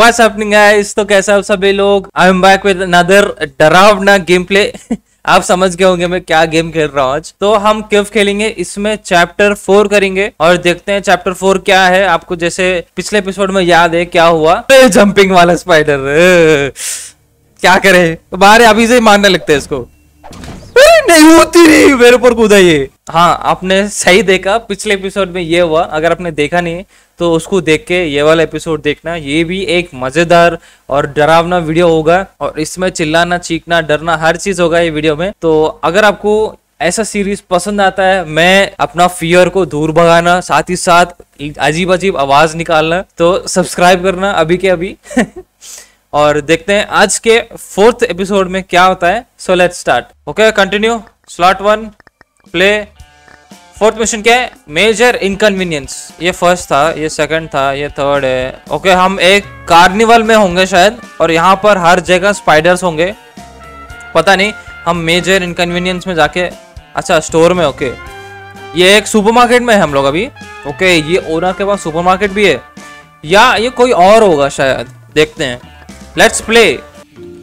What's happening guys तो कैसा हो सभी लोग? I am back with another डरावना गेम प्ले आप समझ गए होंगे मैं क्या गेम खेल रहा हूँ आज। तो हम किफ खेलेंगे। इसमें चैप्टर फोर करेंगे और देखते हैं चैप्टर फोर क्या है। आपको जैसे पिछले एपिसोड में याद है क्या हुआ? जंपिंग वाला स्पाइडर क्या करे? तो बाहर अभी से मारने लगते हैं इसको। नहीं होती नहीं मेरे ऊपर कूदा ये। हाँ आपने सही देखा, पिछले एपिसोड में ये हुआ, अगर आपने देखा नहीं तो उसको देख के ये वाला एपिसोड देखना, ये भी एक मज़ेदार और डरावना वीडियो होगा, और इसमें चिल्लाना, चीखना, डरना, हर चीज़ होगा ये वीडियो में। तो अगर आपको ऐसा सीरीज़ पसंद आता है, मैं अपना फियर को दूर भगाना, साथ ही साथ अजीब अजीब आवाज़ निकालना तो सब्सक्राइब करना अभी के अभी। और देखते हैं आज के फोर्थ एपिसोड में क्या होता है। So let start okay continue slot one play fourth question क्या है? मेजर इनकन्वीनियंस ये फ़र्स्ट था, ये सेकंड था, ये थर्ड है. ओके हम एक कार्निवल में होंगे शायद, और यहाँ पर हर जगह स्पाइडर्स होंगे. पता नहीं, हम मेजर इनकन्वीनियंस में जाके अच्छा स्टोर में ओके. ये एक सुपरमार्केट में है हम लोग अभी. ओके ये ओनर के पास सुपरमार्केट भी है. या ये कोई और होगा शायद, देखते हैं. लेट्स प्ले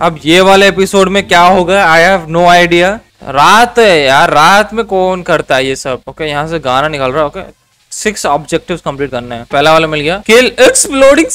अब ये वाले एपिसोड में क्या होगा? आई हैव नो आइडिया रात है यार, रात में कौन करता है ये सब? ओके यहाँ से गाना निकाल रहा है ओके सिक्स ऑब्जेक्टिव्स कंप्लीट करने है। पहला वाला मिल गया। किल एक्सप्लोडिंग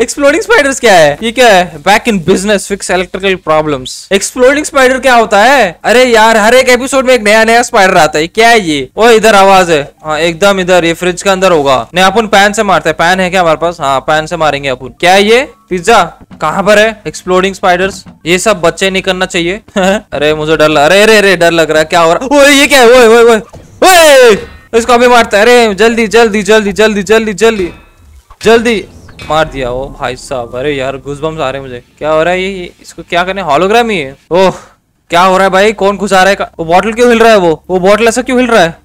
एक्सप्लोडिंग स्पाइडर्स क्या है? ये क्या है? Back in business fix electrical problems exploding spider क्या होता है? अरे यार, हर एक एपिसोड में एक नया नया स्पाइडर आता है। क्या है ये? ओ इधर आवाज़ है। हाँ एकदम इधर। ये फ्रिज के अंदर होगा। नहीं, अपन पैन से मारते हैं। पैन है क्या हमारे पास? हाँ पैन से मारेंगे अपन। क्या है ये? पिज्जा कहाँ पर है? एक्सप्लोडिंग स्पाइडर्स ये सब बच्चे नहीं करना चाहिए। अरे, मुझे डर लग अरे अरे अरे, डर लग रहा है। क्या हो रहा है ये क्या है? ओए ओए। ओए! इसको अभी मारता है। अरे, जल्दी जल्दी जल्दी जल्दी जल्दी जल्दी। जल्दी। मार दिया ओ भाई साहब। अरे यार घुसबम्स आ रहे मुझे। क्या हो रहा है ये? इसको क्या करने हॉलोग्राम ही है। ओह, क्या हो रहा है भाई? कौन घुसा रहा है? वो बॉटल क्यों हिल रहा है वो? वो बॉटल ऐसा क्यों हिल रहा है?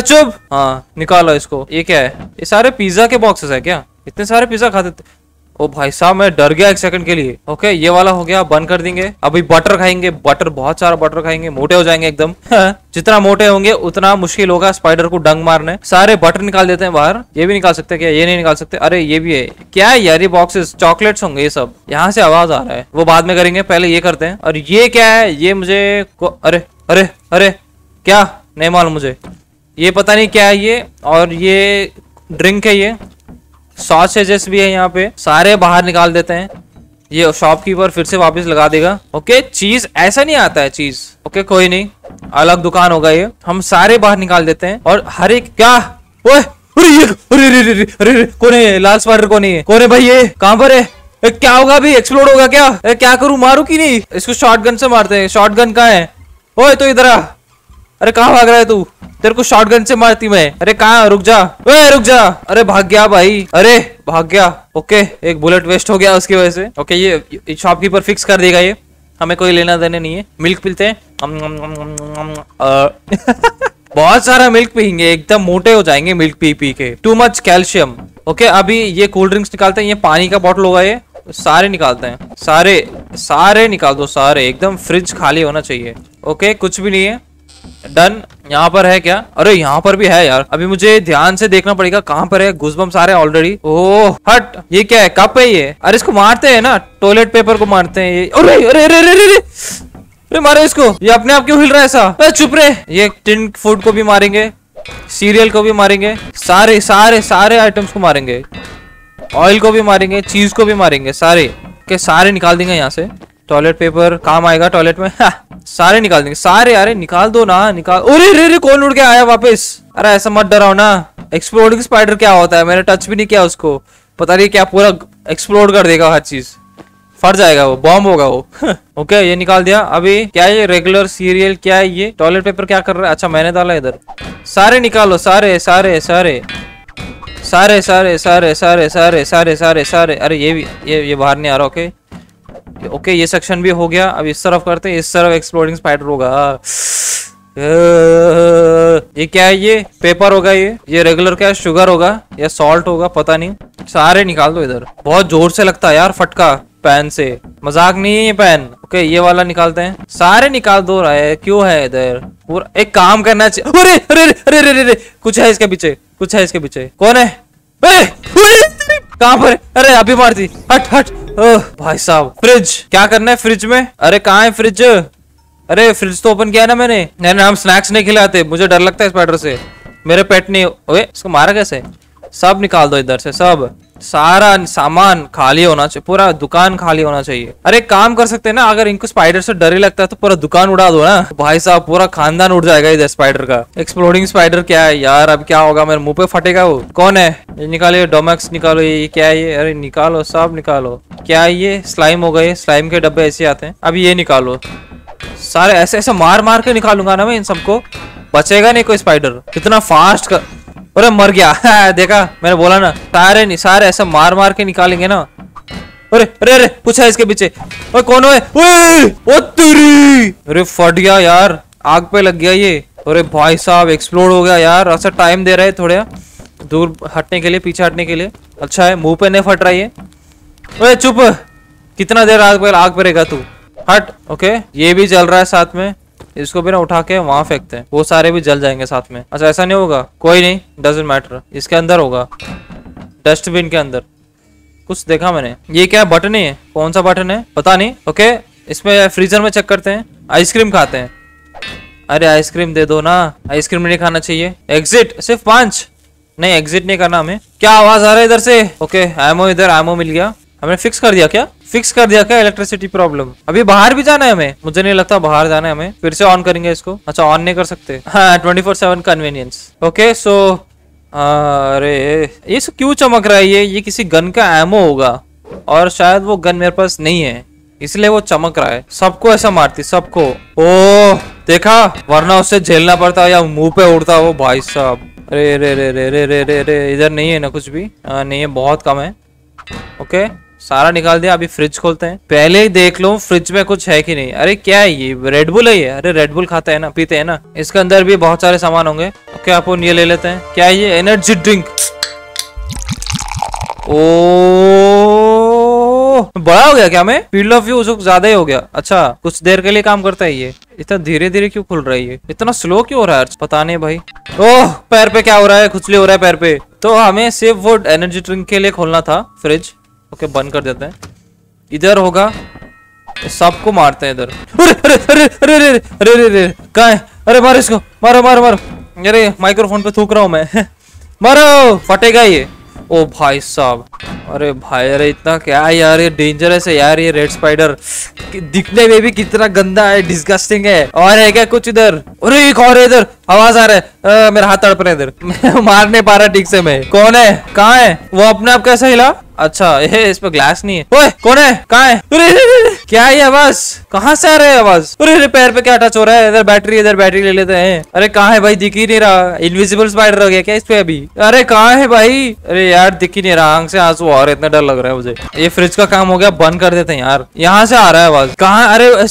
चुप! हाँ निकालो इसको। ये क्या है? ये सारे पिज्जा के बॉक्सेस है क्या? इतने सारे पिज्जा खाते ओ भाई साहब मैं डर गया एक सेकंड के लिए। ओके ये वाला हो गया बंद कर देंगे। अभी बटर खाएँगे बटर बहुत सारा बटर खाएँगे मोटे हो जाएँगे एकदम। जितना मोटे होंगे उतना मुश्किल होगा स्पाइडर को डंग मारने। सारे बटर निकाल देते हैं बाहर। ये भी निकाल सकते क्या? ये नहीं निकाल सकते। अरे ये भी है। क्या है? यार ये बॉक्सेस चॉकलेट्स होंगे ये सब। यहाँ से आवाज़ आ रहा है। वो बाद में करेंगे पहले ये करते हैं। और ये क्या है? ये मुझे अरे अरे अरे क्या? नहीं मालूम मुझे। ये पता नहीं क्या है ये और ये ड्रिंक है ये। सॉसेजेस भी है यहाँ पे। सारे बाहर निकाल देते हैं। ये शॉपकीपर फिर से वापस लगा देगा। ओके चीज़ ऐसा नहीं आता है चीज़। ओके कोई नहीं। अलग दुकान होगा ये। हम सारे बाहर निकाल देते हैं और हर एक क्या? अरे अरे अरे कौन है लाल स्पाइडर कौन है कौन है भाई ये? कहाँ पर है? ए, क्या होगा अभी? एक्सप्लोड होगा क्या? ए, क्या करूँ? मारू की नहीं? इसको शॉर्ट गन से मारते हैं। शॉर्ट गन कहाँ है? ओए तो इधर आ। अरे कहाँ भाग रहा है तू? तेरे को शॉटगन से मारती मैं। अरे कहा रुक जा। रुक जा। अरे भाग गया भाई। अरे, भाग गया। ओके, एक बुलेट वेस्ट हो गया उसकी वजह से। ओके, ये शॉपकीपर फिक्स कर देगा ये। हमें कोई लेना देना नहीं है। मिल्क पीते हैं। बहुत सारा मिल्क पियेंगे एकदम मोटे हो जाएँगे मिल्क पी पी के। टू मच कैल्शियम ओके, अभी ये कोल्ड ड्रिंक्स निकालते हैं। ये पानी का बॉटल होगा ये। सारे निकालते हैं। सारे सारे निकाल दो, सारे। एकदम फ्रिज खाली होना चाहिए। ओके, कुछ भी नहीं है। डन। यहाँ पर है क्या? अरे, यहाँ पर भी है यार। अभी मुझे ध्यान से देखना पड़ेगा कहाँ पर है। घुसबम सारे ऑलरेडी ओह, हट। ये क्या है? कप है ये? अरे, इसको मारते हैं ना। टॉयलेट पेपर को मारते हैं ये। अरे अरे अरे अरे अरे अरे। मारो इसको। ये अपने आप क्यों हिल रहा है ऐसा? चुप रहे। ये टिन फ़ूड को भी मारेंगे। सीरियल को भी मारेंगे। सारे सारे सारे आइटम्स को मारेंगे। ऑयल को भी मारेंगे। चीज़ को भी मारेंगे। सारे। के सारे निकाल देंगे यहाँ से। टॉयलेट पेपर काम आएगा टॉयलेट में। सारे निकाल देंगे। सारे अरे निकाल दो ना, निकाल। अरे रे रे, कौन उड़ के आया वापस? अरे, ऐसा मत डराओ ना। एक्सप्लोडिंग स्पाइडर क्या होता है? मैंने टच भी नहीं किया उसको। पता नहीं क्या पूरा एक्सप्लोड कर देगा हर चीज़। फट जाएगा वो बॉम्ब होगा वो। ओके ये निकाल दिया। अभी क्या ये रेगुलर सीरियल क्या है ये? टॉयलेट पेपर क्या कर रहा है? अच्छा मैंने डाला इधर। सारे निकालो, सारे सारे सारे। सारे सारे सारे सारे सारे सारे सारे सारे। अरे, ये भी, ये ये बाहर नहीं आ रहा ओके ओके ये सेक्शन भी हो गया। अब इस तरफ़ करते हैं इस तरफ़ एक्सप्लोडिंग स्पाइडर होगा। ये क्या है ये? पेपर होगा ये। ये रेगुलर क्या है? शुगर होगा या सॉल्ट होगा? पता नहीं। सारे निकाल दो इधर। बहुत ज़ोर से लगता है यार फटका पैन से। मज़ाक नहीं है ये पैन। ओके ये वाला निकालते हैं। सारे निकाल दो रहा है। क्यों है इधर? पूरा एक काम करना चाहिए अरे अरे अरे अरे अरे कुछ है इसके पीछे। कुछ है इसके पीछे। कौन है? कहाँ पर अरे, अभी मारती हट हट। भाई साहब फ्रिज क्या करना है फ्रिज में? अरे, कहा है फ्रिज अरे फ्रिज तो ओपन किया ना मैंने। नहीं नहीं हम स्नैक्स नहीं खिलाते। मुझे डर लगता है स्पाइडर से। मेरे पेट नहीं ओए, इसको मारा कैसे? सब निकाल दो इधर से, सब। सारा सामान खाली होना चाहिए, पूरा दुकान खाली होना चाहिए। अरे काम कर सकते हैं ना, अगर इनको स्पाइडर से डर ही लगता है तो पूरा दुकान उड़ा दो ना। भाई साहब, पूरा खानदान उड़ जाएगा इधर स्पाइडर का। एक्सप्लोडिंग स्पाइडर क्या है यार, अब क्या होगा, मेरे मुँह पे फटेगा वो। कौन है? ये निकालिए डोमैक्स निकालो, ये क्या है ये? अरे निकालो, सब निकालो। क्या ये? स्लाइम हो गए स्लाइम के डब्बे ऐसे आते हैं। अब ये निकालो। सारे ऐसे ऐसे मार मार के निकालूँगा ना मैं इन सबको। बचेगा नहीं कोई स्पाइडर कितना फास्ट कर अरे मर गया। देखा? मैंने बोला ना सारे नहीं, सारे ऐसे मार मार के निकालेंगे ना। अरे अरे अरे है इसके पीछे। ओए, कौन है? तेरी! अरे, फट गया यार। आग पे लग गया ये। अरे, भाई साहब एक्सप्लोड हो गया यार। ऐसा टाइम दे रहे थोड़ा। दूर हटने के लिए, पीछे हटने के लिए। अच्छा है, मुँह पे नहीं फट रहा ये। अरे चुप। कितना देर आग पे आग पे रहेगा तू? हट ओके ये भी जल रहा है साथ में। इसको भी ना उठा के वहाँ फेंकते हैं। वो सारे भी जल जाएँगे साथ में। अच्छा ऐसा नहीं होगा। कोई नहीं डजेंट मैटर इसके अंदर होगा। डस्टबिन के अंदर। कुछ देखा मैंने। ये क्या बटन ही है? कौन सा बटन है? पता नहीं। ओके इसमें फ्रीजर में चेक करते हैं। आइसक्रीम खाते हैं। अरे आइसक्रीम दे दो ना। आइसक्रीम नहीं खाना चाहिए। एग्जिट सिर्फ़ पाँच। नहीं एग्जिट नहीं करना हमें। क्या आवाज़ आ रहा है इधर से? ओके एमओ इधर एमओ मिल गया। हमने फिक्स कर दिया क्या? फिक्स कर दिया क्या इलेक्ट्रिसिटी प्रॉब्लम अभी बाहर भी जाना है हमें। मुझे नहीं लगता बाहर जाना है हमें। फिर से ऑन करेंगे इसको। अच्छा ऑन नहीं कर सकते। हाँ twenty four seven convenience okay so अरे ये क्यों चमक रहा है ये? ये किसी गन का एमओ होगा। और शायद वो गन मेरे पास नहीं है। इसलिए वो चमक रहा है। सबको ऐसा मारती सबको। ओ देखा? वरना उससे झेलना पड़ता या मुँह पे उड़ता वो भाई साहब। अरे रे रे रे रे रे रे रे इधर नहीं है ना कुछ भी। आ, नहीं है बहुत कम है। ओके सारा निकाल दिया, अभी फ्रिज खोलते हैं। पहले ही देख लो फ्रिज में कुछ है कि नहीं। अरे क्या है ये? रेडबुल है ये? अरे रेडबुल खाते है ना, पीते हैं ना। इसके अंदर भी बहुत सारे सामान होंगे। ओके अपन ये ले लेते हैं? क्या है ये एनर्जी ड्रिंक ओ, बड़ा हो गया क्या मैं? फ़ील्ड ऑफ़ व्यू ज़्यादा ही हो गया। अच्छा कुछ देर के लिए काम करता है ये। इतना धीरे धीरे क्यों खुल रहा है ये? इतना स्लो क्यों हो रहा है? पता नहीं भाई। ओह, पैर पे क्या हो रहा है? खुजली हो रहा है पैर पे। तो हमें सिर्फ़ वो एनर्जी ड्रिंक के लिए खोलना था फ्रिज ओके, बंद कर देते हैं। इधर होगा, सबको मारते हैं इधर। अरे अरे अरे अरे अरे अरे अरे अरे, कहा है? अरे, मारो इसको, मारो मारो मारो। अरे, माइक्रोफोन पे थूक रहा हूँ मैं। मारो, फटेगा ये। ओ भाई साहब। अरे भाई, अरे, इतना क्या है यार, ये डेंजरस है यार, ये रेड स्पाइडर दिखने में भी कितना गंदा है डिस्गस्टिंग है। और है क्या कुछ इधर? अरे, एक और इधर। आवाज़ आ रहा है। मेरा हाथ तड़प रहा इधर। मार नहीं पा रहा ठीक से मैं। कौन है? कहाँ है? वो अपने आप कैसे हिला? अच्छा ये इस पर ग्लास नहीं है। ओए कौन है? कहा है? अरे अरे, क्या है ये आवाज़? कहाँ से आ रहा है आवाज़? अरे अरे पैर पे क्या टच हो रहा है? इधर बैटरी इधर बैटरी ले लेते हैं। अरे कहाँ है भाई? दिख ही नहीं रहा। इनविजिबल स्पाइडर हो गया क्या इस पे अभी? अरे कहाँ है भाई? अरे यार दिख ही नहीं रहा। आँख से आँसू और इतना डर लग रहा है मुझे। ये फ्रिज का काम हो गया बंद कर देते हैं यार। यहाँ से आ रहा है आवाज़। कहाँ? अरे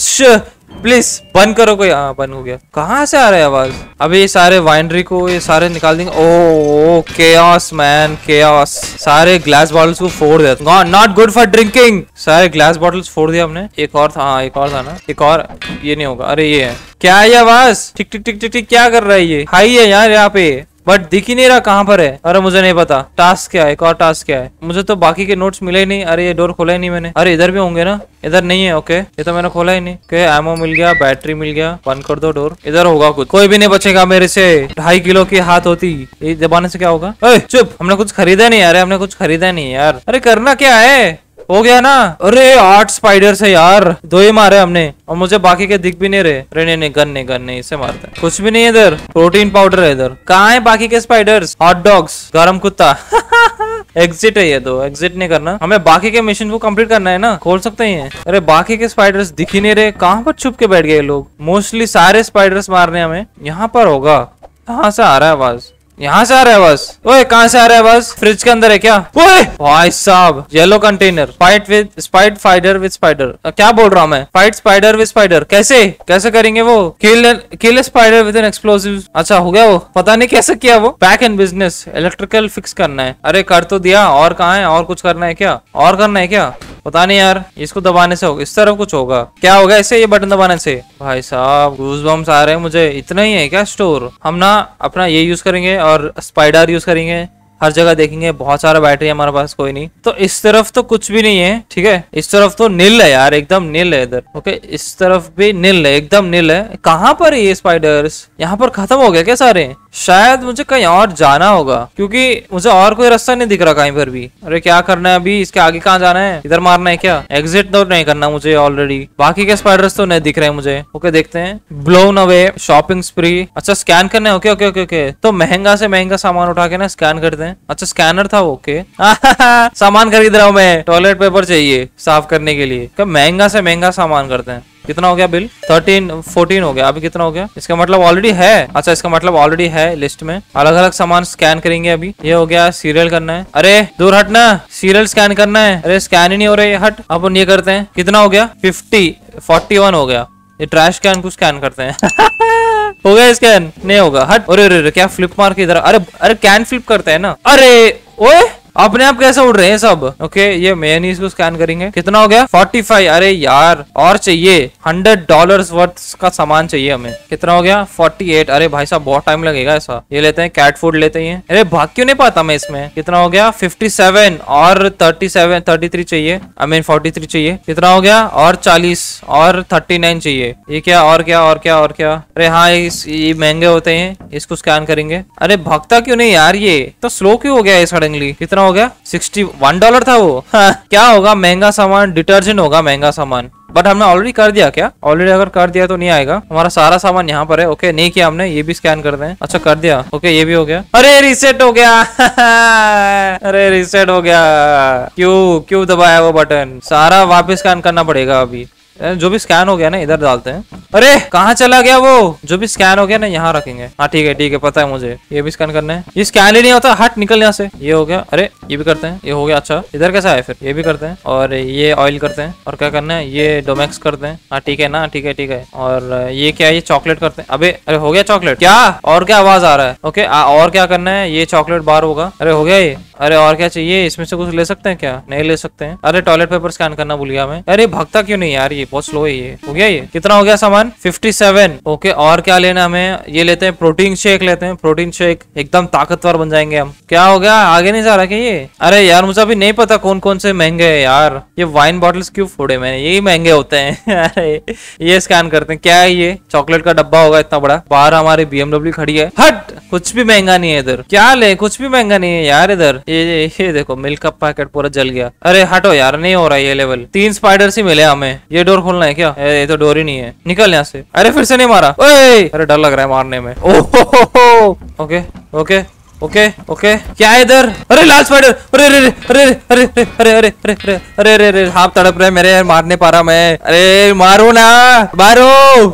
प्लीज़ बंद करो कोई। हाँ बंद हो गया। कहाँ से आ रहा है आवाज़? अभी ये सारे वाइनरी को ये सारे निकाल देंगे। ओ केओस मैन केओस सारे ग्लास बॉटल्स को फोड़ दिया। नॉट गुड फॉर ड्रिंकिंग सारे ग्लास बॉटल्स फोड़ दिया हमने। एक और था हाँ एक और था ना। एक और, ये नहीं होगा। अरे, ये है। क्या है आवाज़? टिक टिक टिक टिक, क्या कर रहा है ये? हाई है यार यहाँ पे। बट दिख ही नहीं रहा कहाँ पर है। अरे मुझे नहीं पता। टास्क क्या है? एक और टास्क क्या है? मुझे तो बाकी के नोट्स मिले ही नहीं। अरे ये डोर खोला ही नहीं मैंने। अरे इधर भी होंगे ना? इधर नहीं है ओके ये तो मैंने खोला ही नहीं। ओके एमओ मिल गया बैटरी मिल गया। बंद कर दो डोर इधर होगा कुछ। कोई भी नहीं बचेगा मेरे से। ढाई किलो की हाथ होती। ये दबाने से क्या होगा? अरे चुप। हमने कुछ खरीदा नहीं यार। हमने कुछ खरीदा नहीं यार। अरे करना क्या है? हो गया ना? अरे, आठ स्पाइडर है यार। दो ही मारे हमने, और मुझे बाकी के दिख भी नहीं रहे। अरे, नहीं नहीं, गन नहीं गन नहीं, इसे मारते कुछ भी नहीं है इधर। प्रोटीन पाउडर है इधर। कहाँ है बाकी के स्पाइडर्स हॉट डॉग्स गरम कुत्ता। एग्जिट है ये तो। एग्जिट नहीं करना। हमें बाकी के मिशन को कंप्लीट करना है ना? खोल सकते हैं अरे, बाकी के स्पाइडर्स दिख ही नहीं रहे। कहाँ पर छुप के बैठ गए लोग? मोस्टली सारे स्पाइडर्स मारने हमें। यहाँ पर होगा। कहाँ से आ रहा है आवाज़? यहाँ से आ रहा है बस ओए, कहाँ से आ रहा है बस फ्रिज के अंदर है क्या? ओए! भाई साहब येलो कंटेनर फाइट विद स्पाइड फाइडर विद स्पाइडर क्या बोल रहा हूँ मैं? फाइट स्पाइडर विद स्पाइडर कैसे? कैसे करेंगे वो? Kill kill spider with an explosive अच्छा हो गया वो. पता नहीं कैसे किया वो. Back end business electrical fix करना है. अरे, कर तो दिया. और कहा है? और कुछ करना है क्या? और करना है क्या? पता नहीं यार, इसको दबाने से होगा इस तरफ़ कुछ होगा। क्या होगा ऐसे ये बटन दबाने से? भाई साहब गूज बम्स आ रहे हैं मुझे। इतना ही है क्या स्टोर हम ना अपना ये यूज़ करेंगे और स्पाइडर यूज़ करेंगे। हर जगह देखेंगे, बहुत सारा बैटरी हमारे पास, कोई नहीं। तो इस तरफ़ तो कुछ भी नहीं है, ठीक है? इस तरफ़ तो नील है यार, एकदम नील है इधर। ओके इस तरफ़ भी नील है, एकदम नील है। कहाँ पर ये स्पाइडर्स यहाँ पर खत्म हो गया क्या सारे? शायद मुझे कहीं और जाना होगा, क्योंकि मुझे और कोई रास्ता नहीं दिख रहा कहीं पर भी। अरे क्या करना है अभी? इसके आगे कहाँ जाना है? इधर मारना है क्या? एग्जिट तो नहीं करना मुझे ऑलरेडी बाकी के स्पाइडर्स तो नहीं दिख रहे मुझे। ओके देखते हैं। ब्लोन अवे शॉपिंग स्प्री अच्छा स्कैन करना है। ओके ओके ओके ओके तो महँगा से महँगा सामान उठा के ना स्कैन करते हैं। अच्छा स्कैनर था ओके सामान खरीद रहा हूँ मैं। टॉयलेट पेपर चाहिए, साफ़ करने के लिए। महँगा से महँगा सामान करते हैं? कितना हो गया बिल? थर्टीन फोर्टीन हो गया। अभी कितना हो गया? इसका मतलब ऑलरेडी है। अच्छा इसका मतलब ऑलरेडी है लिस्ट में। अलग अलग सामान स्कैन करेंगे अभी। ये हो गया सीरियल करना है। अरे, दूर हटना। सीरियल स्कैन करना है। अरे स्कैन ही नहीं हो रहा हट। अपन ये करते हैं। कितना हो गया? फिफ्टी फोर्टी वन हो गया। ये ट्रैश कैन को स्कैन करते हैं। हो गया स्कैन नहीं होगा। हट। अरे अरे क्या फ्लिप मार के इधर अरे अरे कैन फ्लिप करते हैं ना। अरे, ओए! अपने आप कैसे उड़ रहे हैं सब? ओके ये मेयनीज को स्कैन करेंगे। कितना हो गया? 45 अरे यार, और चाहिए। 100 डॉलर वर्थ का सामान चाहिए हमें। कितना हो गया? 48 अरे भाई साहब, बहुत टाइम लगेगा ऐसा। ये लेते हैं कैट फ़ूड लेते हैं। अरे भाग क्यों नहीं पाता मैं इसमें? कितना हो गया? 57 और 37 33 चाहिए। आई मीन 43 चाहिए। कितना हो गया? और 40 और 39 चाहिए। ये क्या, और क्या और क्या और क्या? अरे हाँ ये महँगे होते हैं। इसको स्कैन करेंगे। अरे भागता क्यों नहीं यार ये? तो स्लो क्यों हो गया सडनली कितना हो गया? सिक्सटी वन डॉलर था वो। हाँ, क्या होगा? महँगा सामान डिटर्जेंट होगा महँगा सामान। बट हमने ऑलरेडी कर दिया क्या? ऑलरेडी अगर कर दिया तो नहीं आएगा। हमारा सारा सामान यहाँ पर है। ओके नहीं किया हमने ये भी स्कैन कर दें। अच्छा कर दिया। ओके ये भी हो गया। अरे रिसेट हो गया। अरे रिसेट हो गया। क्यों? क्यों दबाया वो बटन सारा वापस स्कैन करना पड़ेगा अभी। जो भी स्कैन हो गया ना, इधर डालते हैं। अरे, कहाँ चला गया वो? जो भी स्कैन हो गया ना, यहाँ रखेंगे। हाँ ठीक है ठीक है, पता है मुझे। ये भी स्कैन करना है। ये स्कैन ही नहीं होता, हट, निकल यहाँ से। ये हो गया। अरे, ये भी करते हैं। ये हो गया अच्छा। इधर कैसा है फिर? ये भी करते हैं। और ये ऑयल करते हैं। और क्या करना है? ये डोमेक्स करते हैं। हाँ ठीक है ना, ठीक है ठीक है। और ये क्या ये चॉकलेट करते हैं। अबे, अरे, हो गया चॉकलेट क्या? और क्या आवाज़ आ रहा है? ओके और क्या करना है? ये चॉकलेट बार होगा। अरे, हो गया ये। अरे, और क्या चाहिए? इसमें से कुछ ले सकते हैं क्या? नहीं ले सकते हैं। अरे टॉयलेट पेपर स्कैन करना भूल गया मैं। अरे, भगता क्यों नहीं यार ये? बहुत स्लो है ये। हो गया ये? कितना हो गया सामान? 57 ओके और क्या लेना हमें? ये लेते हैं प्रोटीन शेक लेते हैं। प्रोटीन शेक एकदम ताकतवर बन जाएँगे हम। क्या हो गया? आगे नहीं जा रहा क्या ये? अरे यार, मुझे अभी नहीं पता कौन कौन से महँगे है यार। ये वाइन बॉटल्स क्यों फोड़े मैंने? यही महँगे होते हैं। ये स्कैन करते हैं। क्या है ये? चॉकलेट का डब्बा होगा इतना बड़ा। बाहर हमारी बीएमडब्ल्यू खड़ी है। हट! कुछ भी महँगा नहीं है इधर। क्या ले? कुछ भी महँगा नहीं है यार इधर। ये ये देखो मिल्क का पैकेट पूरा जल गया। अरे हटो यार, नहीं हो रहा ये लेवल तीन स्पाइडर ही मिले हमें। ये डोर खोलना है क्या? ये तो डोर ही नहीं है। निकल यहाँ से। अरे फिर से नहीं मारा। अरे डर लग रहा है मारने में। Okay okay. ओके ओके क्या है इधर अरे लाल स्पाइडर अरे अरे अरे अरे अरे अरे अरे अरे अरे अरे अरे हाथ तड़प रहे मेरे यार मार नहीं पा रहा मैं अरे मारो ना मारो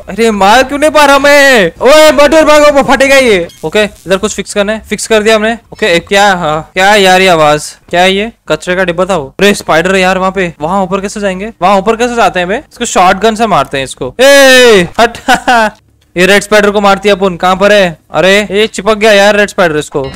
अरे मार क्यों नहीं पा रहा मैं ओए बटूर भागो फटेगा ये ओके इधर कुछ फिक्स करना है फिक्स कर दिया हमने ओके क्या हाँ क्या यार ये आवाज़ क्या है ये कचरे का डिब्बा था वो अरे स्पाइडर यार वहाँ पे वहाँ ऊपर कैसे जाएँगे वहाँ ऊपर कैसे जाते हैं इसको शॉर्ट गन से मारते हैं इसको ए हट ये रेड स्पाइडर को मारती है अपन। कहाँ पर है? अरे, ये चिपक गया यार रेड स्पाइडर इसको।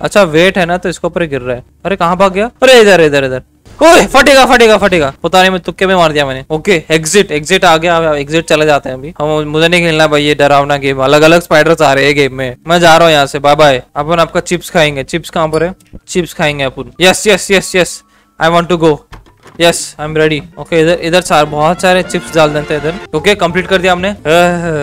अच्छा वेट है ना तो इसको ऊपर गिर रहा है। अरे, कहाँ भाग गया? अरे, इधर इधर इधर। ओए, फटेगा फटेगा फटेगा। पता नहीं, मैं तुक्के में मार दिया मैंने। ओके एग्जिट एग्जिट आ गया। एग्जिट चले जाते हैं अभी। हम, मुझे नहीं खेलना भाई, ये डरावना गेम अलग अलग स्पाइडर्स आ रहे हैं गेम में। मैं जा रहा हूँ यहाँ से। बाय बाय अपन आपका चिप्स खाएँगे। चिप्स कहाँ पर है? चिप्स खाएँगे अपन। Yes yes yes yes I want to go yes I am ready okay इधर इधर सार, बहुत सारे चिप्स डाल देते हैं इधर। ओके कंप्लीट कर दिया हमने।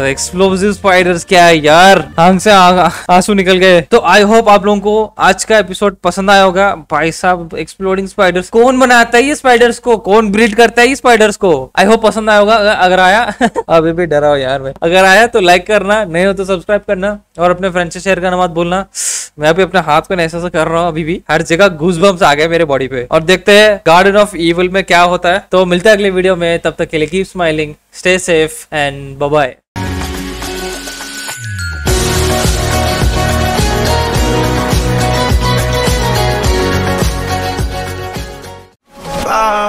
एक्सप्लोसिव स्पाइडर्स क्या है यार? आँख से आँसू निकल गए। तो आई होप आप लोगों को आज का एपिसोड पसंद आया होगा। भाई साहब एक्सप्लोडिंग स्पाइडर्स कौन बनाता है ये स्पाइडर्स को? कौन ब्रीड करता है ये स्पाइडर्स को? आई होप पसंद आया होगा। अगर आया, अभी भी डरा हो यार मैं। अगर आया तो लाइक करना, नहीं हो तो सब्सक्राइब करना और अपने फ्रेंड से शेयर करना मत भूलना। मैं भी अपने हाथ को ऐसा कर रहा हूँ अभी भी। हर जगह घूस बम्स आ गए मेरे बॉडी पे। और देखते हैं गार्डन ऑफ़ ईवल में क्या होता है। तो मिलते हैं अगले वीडियो में। तब तक के लिए keep smiling stay safe and bye Power